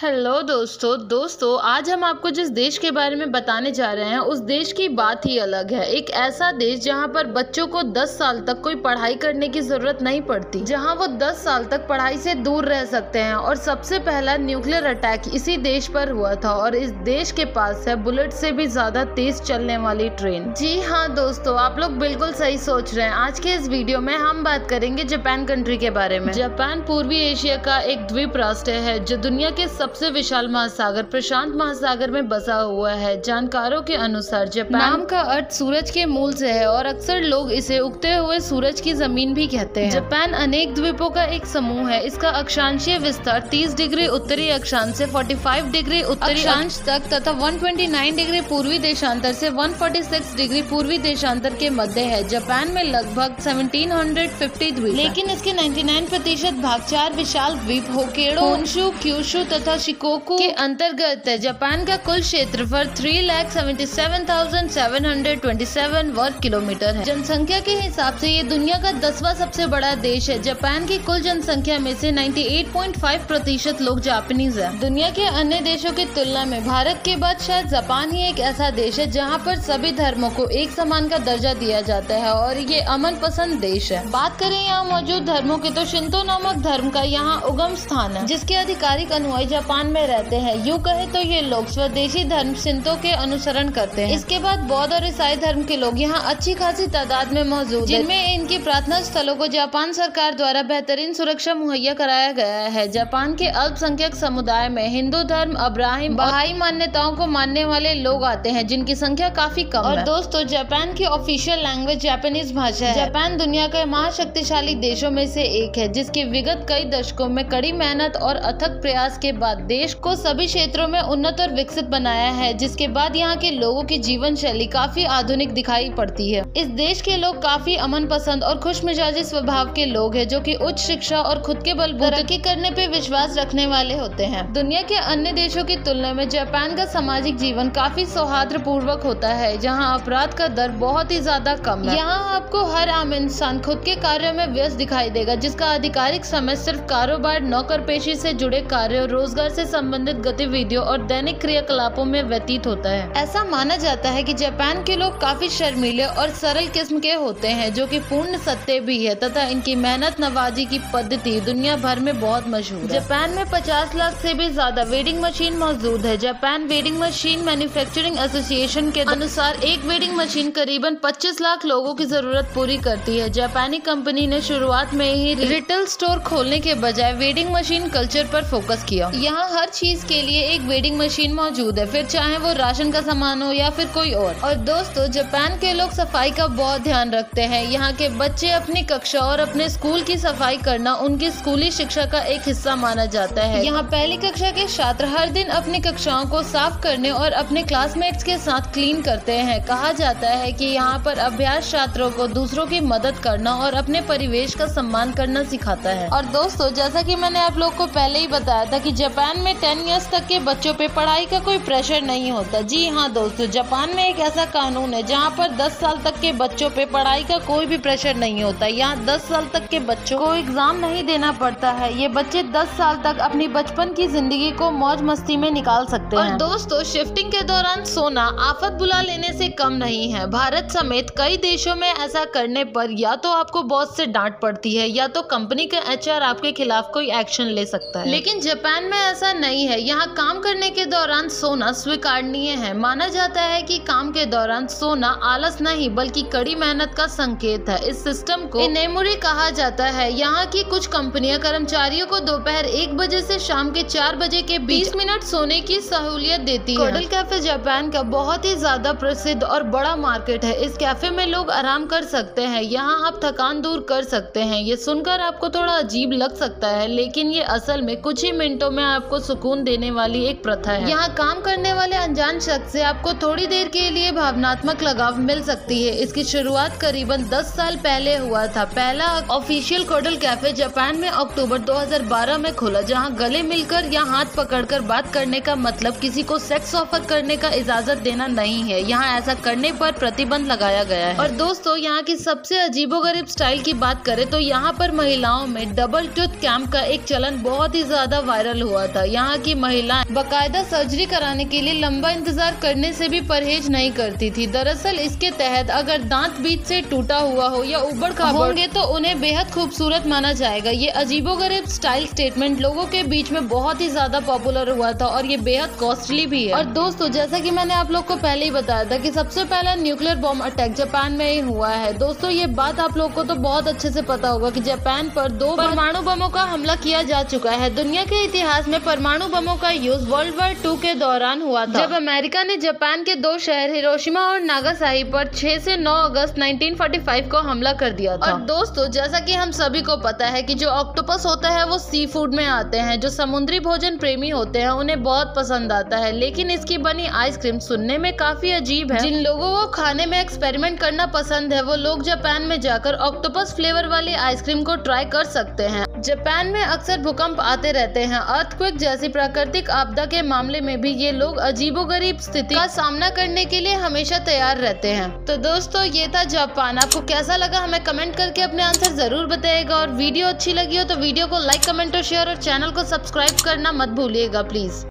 Hello दोस्तों दोस्तों, आज हम आपको जिस देश के बारे में बताने जा रहे हैं, उस देश की बात ही अलग है। एक ऐसा देश जहाँ पर बच्चों को 10 साल तक कोई पढ़ाई करने की ज़रूरत नहीं पड़ती, जहाँ वो 10 साल तक पढ़ाई से दूर रह सकते हैं और सबसे पहला न्यूक्लियर अटैक इसी देश पर हुआ था और इस देश के पास है बुलेट से भी ज़्यादा तेज चलने वाली ट्रेन। जी हाँ दोस्तों, आप लोग बिल्कुल सही सोच रहे हैं। आज के इस वीडियो में हम बात करेंगे जापान कंट्री के बारे में। जापान पूर्वी एशिया का एक द्वीप राष्ट्र है, जो दुनिया के सब सबसे विशाल महासागर प्रशांत महासागर में बसा हुआ है। जानकारों के अनुसार जापान नाम का अर्थ सूरज के मूल से है और अक्सर लोग इसे उगते हुए सूरज की ज़मीन भी कहते हैं। जापान अनेक द्वीपों का एक समूह है। इसका अक्षांशीय विस्तार 30 डिग्री उत्तरी अक्षांश से 45 डिग्री उत्तरी अक्षांश तक तथा 129 डिग्री पूर्वी देशांतर से 146 डिग्री पूर्वी देशांतर के मध्य है। जापान में लगभग 1750 द्वीप लेकिन इसके 99 प्रतिशत भाग चार विशाल द्वीप होकेडो होन्शु क्यूशु तथा शिकोकू के अंतर्गत जापान का कुल क्षेत्रफल three lakh seventy seven thousand seven hundred twenty seven वर्ग किलोमीटर है। जनसंख्या के हिसाब से ये दुनिया का दसवां सबसे बड़ा देश है। जापान की कुल जनसंख्या में से 98.5 प्रतिशत लोग जापानीज है। दुनिया के अन्य देशों की तुलना में भारत के बाद शायद जापान ही एक ऐसा देश है जहाँ पर सभी धर्मों को एक समान का दर्जा दिया जाता है और ये अमन पसंद देश है। बात करें यहाँ मौजूद धर्मों की तो शिंतो नामक धर्म का यहाँ उगम स्थान है, जिसके आधिकारिक अनुयायी जापान जापान में रहते हैं। यूँ कहे तो ये लोग स्वदेशी धर्म सिंतों के अनुसरण करते हैं। इसके बाद बौद्ध और ईसाई धर्म के लोग यहाँ अच्छी खासी तादाद में मौजूद जिनमें इनकी प्रार्थना स्थलों को जापान सरकार द्वारा बेहतरीन सुरक्षा मुहैया कराया गया है। जापान के अल्पसंख्यक समुदाय में हिंदू धर्म अब्राहिम बहाई मान्यताओं को मानने वाले लोग आते हैं जिनकी संख्या काफ़ी कम और दोस्तों जापान की ऑफिशियल लैंग्वेज जापानीज भाषा है। जापान दुनिया के महाशक्तिशाली देशों में से एक है जिसकी विगत कई दशकों में कड़ी मेहनत और अथक प्रयास के बाद देश को सभी क्षेत्रों में उन्नत और विकसित बनाया है, जिसके बाद यहाँ के लोगों की जीवन शैली काफ़ी आधुनिक दिखाई पड़ती है। इस देश के लोग काफ़ी अमन पसंद और खुश मिजाजी स्वभाव के लोग हैं, जो कि उच्च शिक्षा और खुद के बल तरक्की करने पे विश्वास रखने वाले होते हैं। दुनिया के अन्य देशों की तुलना में जापान का सामाजिक जीवन काफ़ी सौहार्द पूर्वक होता है, जहाँ अपराध का दर बहुत ही ज़्यादा कम है। यहाँ आपको हर आम इंसान खुद के कार्यों में व्यस्त दिखाई देगा, जिसका आधिकारिक समय सिर्फ़ कारोबार नौकर पेशी से जुड़े कार्य रोज़गार से संबंधित गतिविधियों और दैनिक क्रियाकलापों में व्यतीत होता है। ऐसा माना जाता है कि जापान के लोग काफ़ी शर्मीले और सरल किस्म के होते हैं, जो कि पूर्ण सत्य भी है, तथा इनकी मेहनत नवाजी की पद्धति दुनिया भर में बहुत मशहूर जापान में 50 लाख से भी ज़्यादा वेडिंग मशीन मौजूद है। Japan vending machine manufacturing association के अनुसार एक वेडिंग मशीन करीबन 25 लाख लोगों की ज़रूरत पूरी करती है। जापानी कंपनी ने शुरुआत में ही रिटेल स्टोर खोलने के बजाय वेडिंग मशीन कल्चर पर फोकस किया। यहाँ हर चीज़ के लिए एक वेडिंग मशीन मौजूद है। फिर चाहे वो राशन का सामान हो या फिर कोई और। और दोस्तों, जापान के लोग सफ़ाई का बहुत ध्यान रखते हैं। यहाँ के बच्चे अपनी कक्षा और अपने स्कूल की सफ़ाई करना उनकी स्कूली शिक्षा का एक हिस्सा माना जाता है। यहाँ पहली कक्षा के छात्र हर दिन अपनी कक्षाओं को साफ़ करने और अपने क्लासमेट्स के साथ क्लीन करते हैं। कहा जाता है की यहाँ पर अभ्यास छात्रों को दूसरों की मदद करना और अपने परिवेश का सम्मान करना सिखाता है। और दोस्तों, जैसा की मैंने आप लोग को पहले ही बताया था की जापान जापान में टेन ईयर्स तक के बच्चों पे पढ़ाई का कोई प्रेशर नहीं होता। जी हाँ दोस्तों जापान में एक ऐसा कानून है जहाँ पर 10 साल तक के बच्चों पे पढ़ाई का कोई भी प्रेशर नहीं होता। यहाँ 10 साल तक के बच्चों को एग्ज़ाम नहीं देना पड़ता है। ये बच्चे 10 साल तक अपनी बचपन की ज़िंदगी को मौज मस्ती में निकाल सकते हैं। और दोस्तों शिफ्टिंग के दौरान सोना आफत बुला लेने से कम नहीं है। भारत समेत कई देशों में ऐसा करने पर या तो आपको बॉस से डांट पड़ती है या तो कंपनी का एचआर आपके खिलाफ कोई एक्शन ले सकता है। लेकिन जापान में ऐसा नहीं है। यहाँ काम करने के दौरान सोना स्वीकारनीय है। माना जाता है कि काम के दौरान सोना आलस नहीं बल्कि कड़ी मेहनत का संकेत है। इस सिस्टम को इनेमुरी कहा जाता है। यहाँ की कुछ कंपनियाँ कर्मचारियों को दोपहर एक बजे से शाम के चार बजे के बीस मिनट सोने की सहूलियत देती है। कोडल कैफ़े जापान का बहुत ही ज़्यादा प्रसिद्ध और बड़ा मार्केट है। इस कैफ़े में लोग आराम कर सकते हैं। यहाँ आप थकान दूर कर सकते हैं। ये सुनकर आपको थोड़ा अजीब लग सकता है लेकिन ये असल में कुछ ही मिनटों में आप आपको सुकून देने वाली एक प्रथा है। यहाँ काम करने वाले अनजान शख्स से आपको थोड़ी देर के लिए भावनात्मक लगाव मिल सकती है। इसकी शुरुआत करीबन 10 साल पहले हुआ था। पहला ऑफिशियल कोडल कैफ़े जापान में अक्टूबर 2012 में खुला, जहाँ गले मिलकर या हाथ पकड़कर बात करने का मतलब किसी को सेक्स ऑफ़र करने का इजाज़त देना नहीं है। यहाँ ऐसा करने पर प्रतिबंध लगाया गया है। और दोस्तों, यहाँ की सबसे अजीबोगरीब स्टाइल की बात करें तो यहाँ पर महिलाओं में डबल टूथ कैंप का एक चलन बहुत ही ज़्यादा वायरल हुआ था। यहाँ की महिलाएँ बाकायदा सर्जरी कराने के लिए लंबा इंतज़ार करने से भी परहेज नहीं करती थी। दरअसल इसके तहत अगर दांत बीच से टूटा हुआ हो या उबड़ खाबड़ होंगे तो उन्हें बेहद खूबसूरत माना जाएगा। ये अजीबोगरीब स्टाइल स्टेटमेंट लोगों के बीच में बहुत ही ज़्यादा पॉपुलर हुआ था और ये बेहद कॉस्टली भी है। और दोस्तों जैसा की मैंने आप लोग को पहले ही बताया था की सबसे पहला न्यूक्लियर बॉम्ब अटैक जापान में ही हुआ है। दोस्तों ये बात आप लोग को तो बहुत अच्छे से पता होगा कि जापान पर दो परमाणु बमों का हमला किया जा चुका है। दुनिया के इतिहास में परमाणु बमों का यूज़ वर्ल्ड वॉर टू के दौरान हुआ था। जब अमेरिका ने जापान के दो शहर हिरोशिमा और नागासाही पर 6 से 9 अगस्त 1945 को हमला कर दिया था। और दोस्तों जैसा कि हम सभी को पता है कि जो ऑक्टोपस होता है वो सी फ़ूड में आते हैं। जो समुद्री भोजन प्रेमी होते हैं उन्हें बहुत पसंद आता है। लेकिन इसकी बनी आइसक्रीम सुनने में काफ़ी अजीब है। जिन लोगों को खाने में एक्सपेरिमेंट करना पसंद है वो लोग जापान में जाकर ऑक्टोपस फ्लेवर वाली आइसक्रीम को ट्राई कर सकते हैं। जापान में अक्सर भूकंप आते रहते हैं। अर्थक्विक जैसी प्राकृतिक आपदा के मामले में भी ये लोग अजीबोगरीब स्थिति का सामना करने के लिए हमेशा तैयार रहते हैं। तो दोस्तों, ये था जापान। आपको कैसा लगा हमें कमेंट करके अपने आंसर ज़रूर बताएगा और वीडियो अच्छी लगी हो तो वीडियो को लाइक, कमेंट और शेयर और चैनल को सब्सक्राइब करना मत भूलिएगा, प्लीज़।